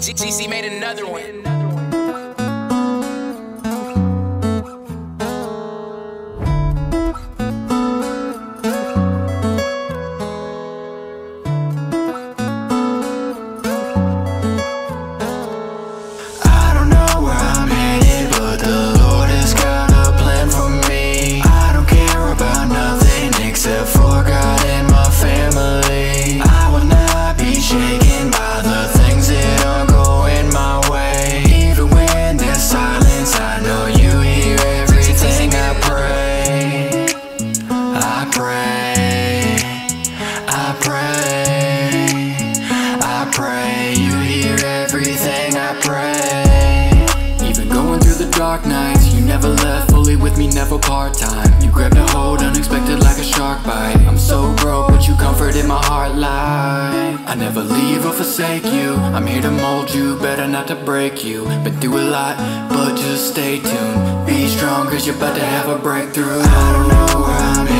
GC made another one. Dark nights You never left fully with me, never part-time. You grabbed a hold unexpected like a shark bite. I'm so broke, but you comforted my heart like I never leave or forsake you. I'm here to mold you, better not to break you. Been through a lot, but just stay tuned. Be strong, cause you're about to have a breakthrough. I don't know where I'm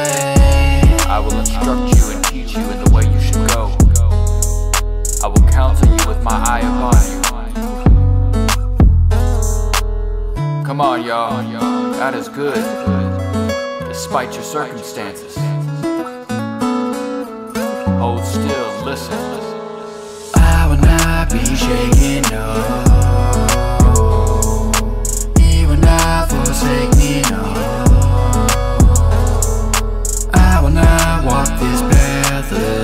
y'all. God is good, despite your circumstances. Hold still, listen. I will not be shaken, no. He will not forsake me, no. I will not walk this path